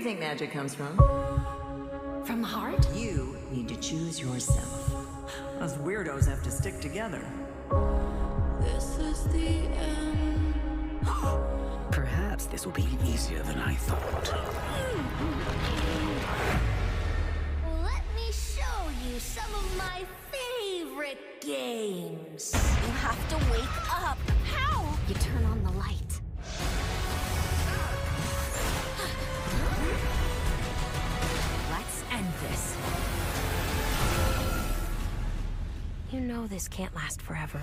you think magic comes from? From the heart? You need to choose yourself. Us weirdos have to stick together. This is the end. Perhaps this will be easier than I thought. Let me show you some of my favorite games. You have to You know this can't last forever.